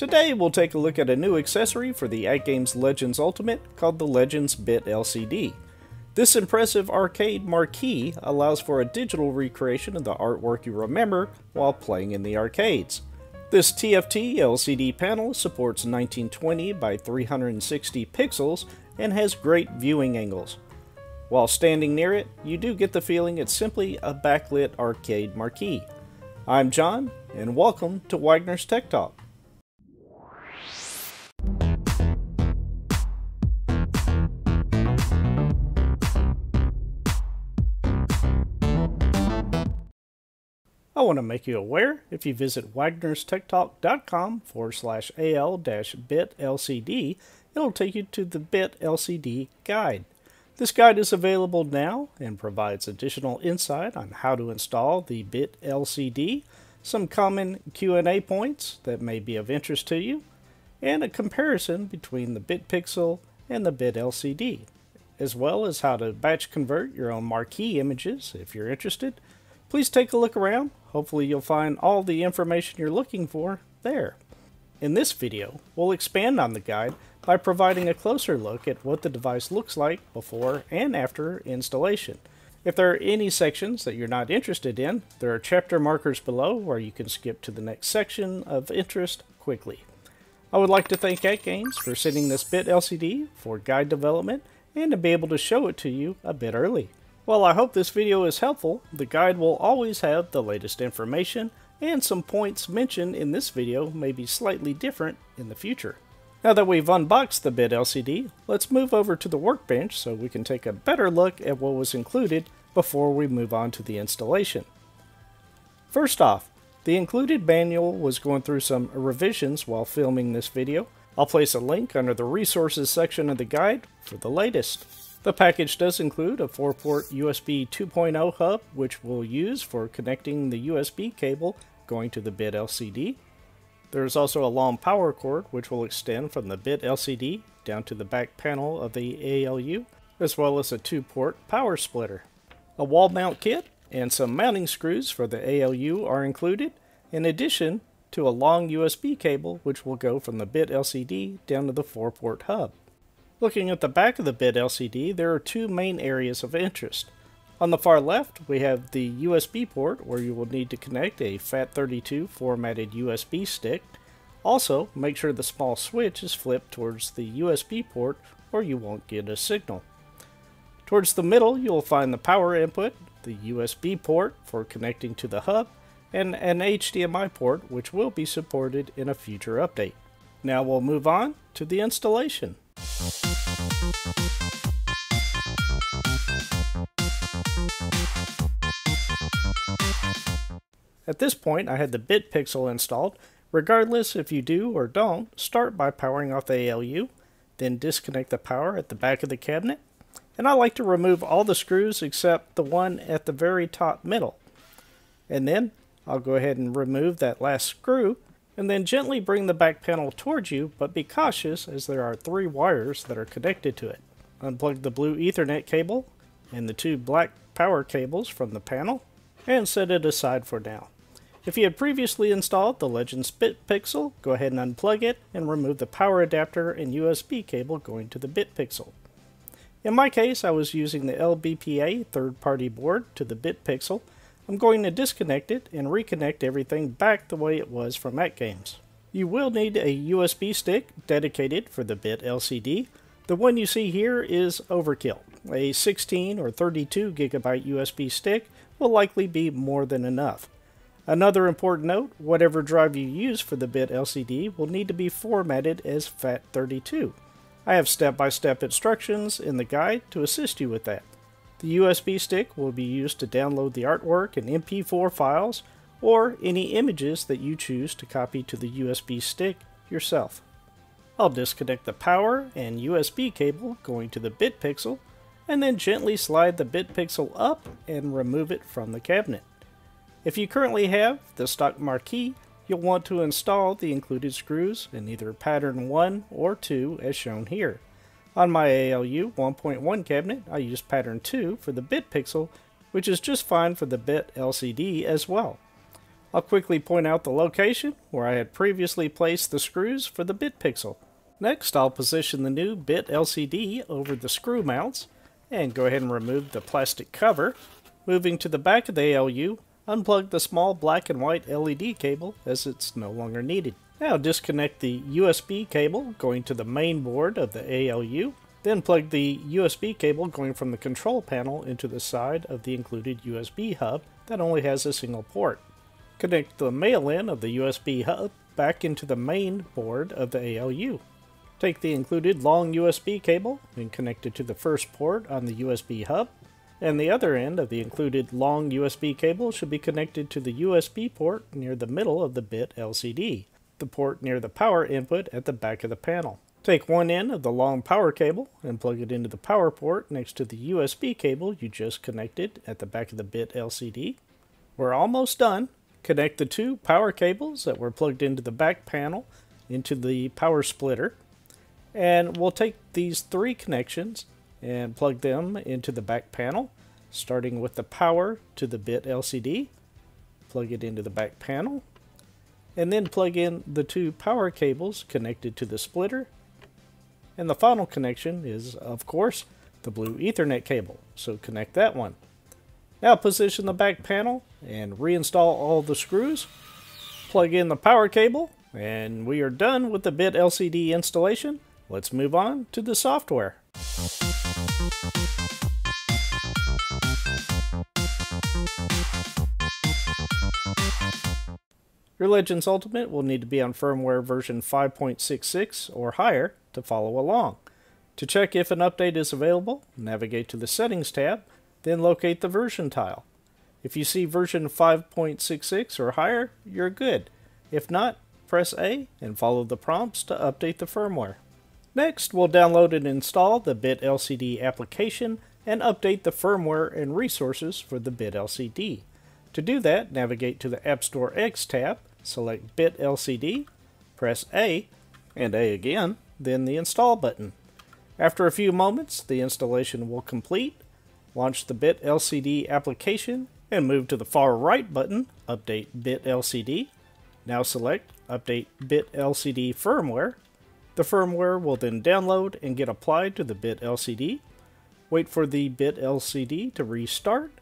Today we'll take a look at a new accessory for the AtGames Legends Ultimate called the Legends Bit LCD. This impressive arcade marquee allows for a digital recreation of the artwork you remember while playing in the arcades. This TFT LCD panel supports 1920 by 360 pixels and has great viewing angles. While standing near it, you do get the feeling it's simply a backlit arcade marquee. I'm John, and welcome to Wagner's Tech Talk. I want to make you aware if you visit wagnerstechtalk.com forward slash al bit LCD, it'll take you to the bit LCD guide. This guide is available now and provides additional insight on how to install the bit LCD, some common Q&A points that may be of interest to you, and a comparison between the bit pixel and the bit LCD, as well as how to batch convert your own marquee images if you're interested. Please take a look around Hopefully you'll find all the information you're looking for there. In this video, we'll expand on the guide by providing a closer look at what the device looks like before and after installation. If there are any sections that you're not interested in, there are chapter markers below where you can skip to the next section of interest quickly. I would like to thank AtGames for sending this bit LCD for guide development and to be able to show it to you a bit early. While I hope this video is helpful, the guide will always have the latest information, and some points mentioned in this video may be slightly different in the future. Now that we've unboxed the Bit LCD, let's move over to the workbench so we can take a better look at what was included before we move on to the installation. First off, the included manual was going through some revisions while filming this video. I'll place a link under the resources section of the guide for the latest. The package does include a 4-port USB 2.0 hub, which we'll use for connecting the USB cable going to the BIT LCD. There is also a long power cord, which will extend from the BIT LCD down to the back panel of the ALU, as well as a 2-port power splitter. A wall mount kit and some mounting screws for the ALU are included, in addition to a long USB cable which will go from the BIT LCD down to the 4-port hub. Looking at the back of the BIT LCD, there are two main areas of interest. On the far left, we have the USB port where you will need to connect a FAT32 formatted USB stick. Also, make sure the small switch is flipped towards the USB port or you won't get a signal. Towards the middle, you'll find the power input, the USB port for connecting to the hub, and an HDMI port which will be supported in a future update. Now we'll move on to the installation. At this point, I had the bit pixel installed. Regardless if you do or don't, start by powering off the ALU, then disconnect the power at the back of the cabinet. And I like to remove all the screws except the one at the very top middle. And then I'll go ahead and remove that last screw and then gently bring the back panel towards you, but be cautious as there are three wires that are connected to it. Unplug the blue Ethernet cable and the two black power cables from the panel, and set it aside for now. If you had previously installed the Legend Bit Pixel, go ahead and unplug it and remove the power adapter and USB cable going to the Bit Pixel. In my case, I was using the LBPA third-party board to the Bit Pixel, I'm going to disconnect it and reconnect everything back the way it was from games. You will need a USB stick dedicated for the BIT LCD. The one you see here is overkill. A 16 or 32 gigabyte USB stick will likely be more than enough. Another important note, whatever drive you use for the BIT LCD will need to be formatted as FAT32. I have step-by-step -step instructions in the guide to assist you with that. The USB stick will be used to download the artwork and MP4 files or any images that you choose to copy to the USB stick yourself. I'll disconnect the power and USB cable going to the BitPixel and then gently slide the BitPixel up and remove it from the cabinet. If you currently have the stock marquee, you'll want to install the included screws in either pattern 1 or 2 as shown here. On my ALU 1.1 cabinet, I use pattern 2 for the bit pixel, which is just fine for the bit LCD as well. I'll quickly point out the location where I had previously placed the screws for the bit pixel. Next, I'll position the new bit LCD over the screw mounts and go ahead and remove the plastic cover. Moving to the back of the ALU, unplug the small black and white LED cable as it's no longer needed. Now disconnect the USB cable going to the main board of the ALU, then plug the USB cable going from the control panel into the side of the included USB hub that only has a single port. Connect the male-in of the USB hub back into the main board of the ALU. Take the included long USB cable and connect it to the first port on the USB hub, and the other end of the included long USB cable should be connected to the USB port near the middle of the bit LCD, the port near the power input at the back of the panel. Take one end of the long power cable and plug it into the power port next to the USB cable you just connected at the back of the bit LCD. We're almost done, Connect the two power cables that were plugged into the back panel into the power splitter. And we'll take these three connections and plug them into the back panel, starting with the power to the bit LCD. Plug it into the back panel. And then plug in the two power cables connected to the splitter. And the final connection is, of course, the blue Ethernet cable. So connect that one. Now position the back panel and reinstall all the screws. Plug in the power cable and we are done with the BIT LCD installation. Let's move on to the software. Your Legends Ultimate will need to be on firmware version 5.66 or higher to follow along. To check if an update is available, navigate to the Settings tab then locate the version tile. If you see version 5.66 or higher, you're good. If not, press A and follow the prompts to update the firmware. Next, we'll download and install the BitLCD application and update the firmware and resources for the BitLCD. To do that, navigate to the App Store X tab, select BitLCD, press A, and A again, then the Install button. After a few moments, the installation will complete Launch the Bit LCD application and move to the far right button, Update Bit LCD. Now select Update Bit LCD firmware. The firmware will then download and get applied to the Bit LCD. Wait for the Bit LCD to restart.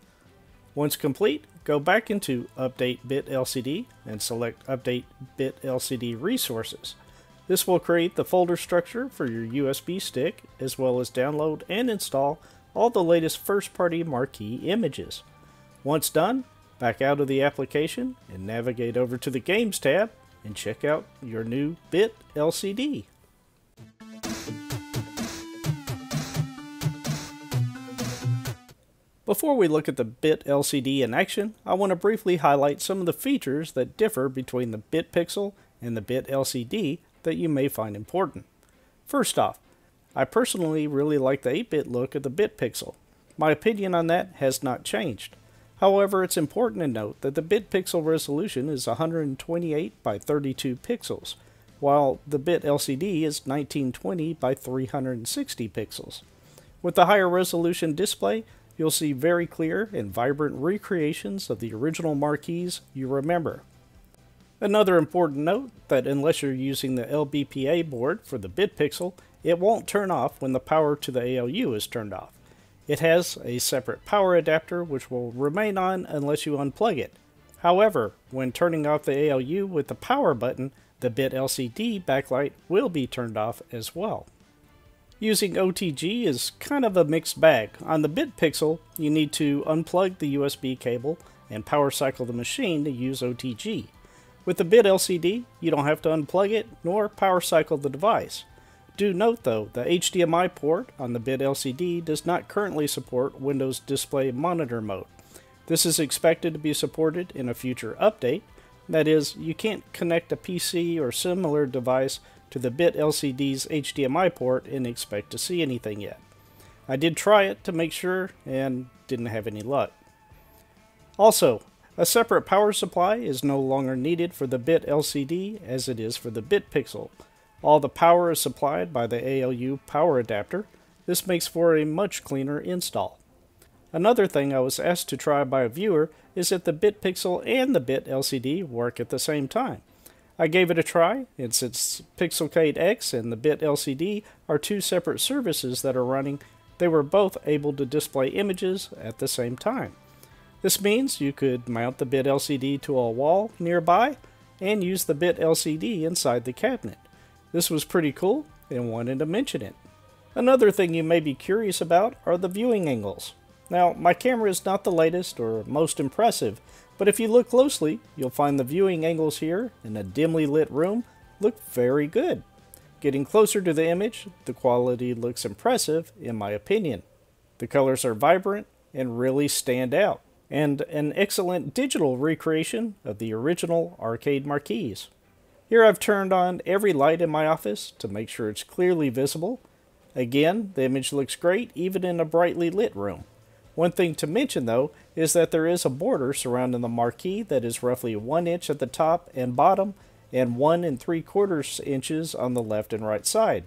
Once complete, go back into Update Bit LCD and select Update Bit LCD Resources. This will create the folder structure for your USB stick as well as download and install all the latest first-party marquee images. Once done, back out of the application and navigate over to the Games tab and check out your new BIT LCD. Before we look at the BIT LCD in action, I want to briefly highlight some of the features that differ between the BIT Pixel and the BIT LCD that you may find important. First off, I personally really like the 8-bit look of the bit pixel. My opinion on that has not changed. However, it's important to note that the bit pixel resolution is 128 by 32 pixels, while the bit LCD is 1920 by 360 pixels. With the higher resolution display, you'll see very clear and vibrant recreations of the original marquees you remember. Another important note that unless you're using the LBPA board for the bit pixel, it won't turn off when the power to the ALU is turned off. It has a separate power adapter which will remain on unless you unplug it. However, when turning off the ALU with the power button, the bit LCD backlight will be turned off as well. Using OTG is kind of a mixed bag. On the bit pixel, you need to unplug the USB cable and power cycle the machine to use OTG. With the bit LCD, you don't have to unplug it nor power cycle the device. Do note though, the HDMI port on the BIT LCD does not currently support Windows Display Monitor mode. This is expected to be supported in a future update. That is, you can't connect a PC or similar device to the BIT LCD's HDMI port and expect to see anything yet. I did try it to make sure and didn't have any luck. Also, a separate power supply is no longer needed for the BIT LCD as it is for the BIT Pixel. All the power is supplied by the ALU power adapter. This makes for a much cleaner install. Another thing I was asked to try by a viewer is if the bit pixel and the Bit LCD work at the same time. I gave it a try, and since Pixelcade X and the Bit LCD are two separate services that are running, they were both able to display images at the same time. This means you could mount the Bit LCD to a wall nearby and use the Bit LCD inside the cabinet. This was pretty cool and wanted to mention it. Another thing you may be curious about are the viewing angles. Now, my camera is not the latest or most impressive, but if you look closely, you'll find the viewing angles here in a dimly lit room look very good. Getting closer to the image, the quality looks impressive in my opinion. The colors are vibrant and really stand out, and an excellent digital recreation of the original arcade marquees. Here I've turned on every light in my office to make sure it's clearly visible. Again, the image looks great even in a brightly lit room. One thing to mention though is that there is a border surrounding the marquee that is roughly 1 inch at the top and bottom and 1 and 3 quarters inches on the left and right side.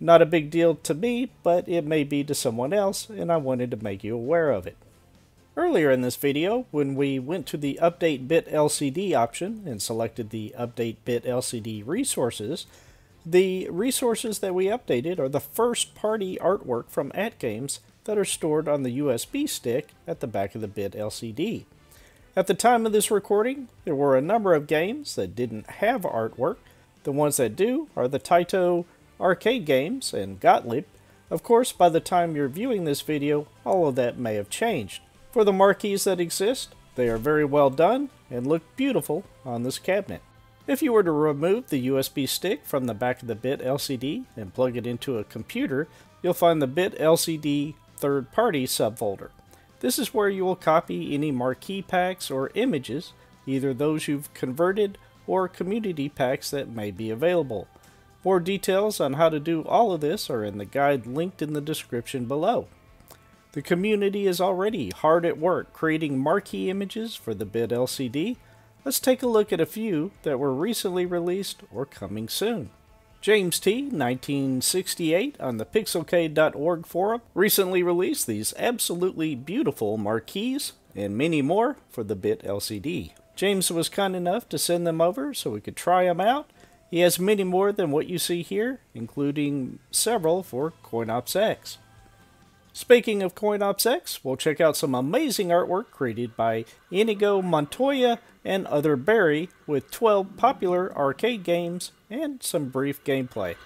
Not a big deal to me, but it may be to someone else and I wanted to make you aware of it. Earlier in this video, when we went to the Update Bit LCD option and selected the Update Bit LCD resources, the resources that we updated are the first party artwork from AtGames that are stored on the USB stick at the back of the bit LCD. At the time of this recording, there were a number of games that didn't have artwork. The ones that do are the Taito arcade games and Gottlieb. Of course, by the time you're viewing this video, all of that may have changed. For the marquees that exist, they are very well done and look beautiful on this cabinet. If you were to remove the USB stick from the back of the bit LCD and plug it into a computer, you'll find the bit LCD third-party subfolder. This is where you will copy any marquee packs or images, either those you've converted or community packs that may be available. More details on how to do all of this are in the guide linked in the description below. The community is already hard at work creating marquee images for the BIT LCD. Let's take a look at a few that were recently released or coming soon. James T., 1968, on the Pixelcade.org forum, recently released these absolutely beautiful marquees and many more for the BIT LCD. James was kind enough to send them over so we could try them out. He has many more than what you see here, including several for CoinOps X. Speaking of CoinOps X, we'll check out some amazing artwork created by Inigo Montoya and other Barry with 12 popular arcade games and some brief gameplay.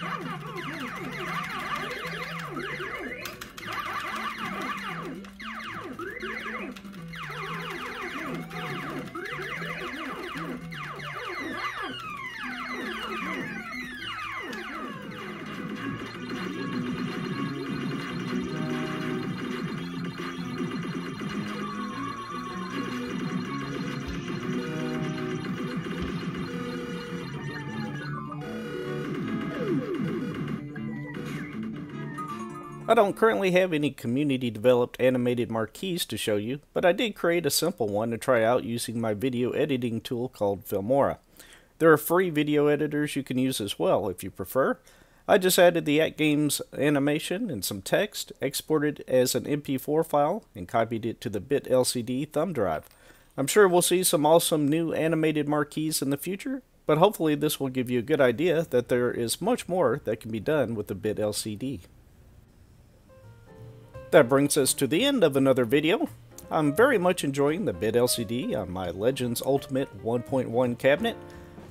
Oh, my God. I don't currently have any community developed animated marquees to show you, but I did create a simple one to try out using my video editing tool called Filmora. There are free video editors you can use as well if you prefer. I just added the AtGames animation and some text, exported as an MP4 file, and copied it to the Bit LCD thumb drive. I'm sure we'll see some awesome new animated marquees in the future, but hopefully this will give you a good idea that there is much more that can be done with the Bit LCD. That brings us to the end of another video. I'm very much enjoying the BIT LCD on my Legends Ultimate 1.1 cabinet.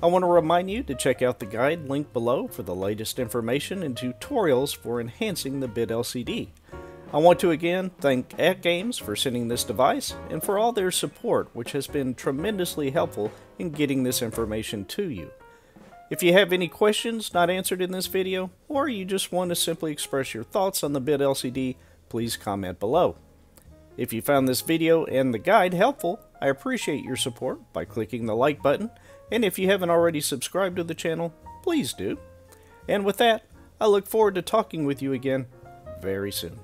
I want to remind you to check out the guide linked below for the latest information and tutorials for enhancing the BIT LCD. I want to again thank AtGames for sending this device and for all their support which has been tremendously helpful in getting this information to you. If you have any questions not answered in this video, or you just want to simply express your thoughts on the BIT LCD, please comment below. If you found this video and the guide helpful, I appreciate your support by clicking the like button, and if you haven't already subscribed to the channel, please do. And with that, I look forward to talking with you again very soon.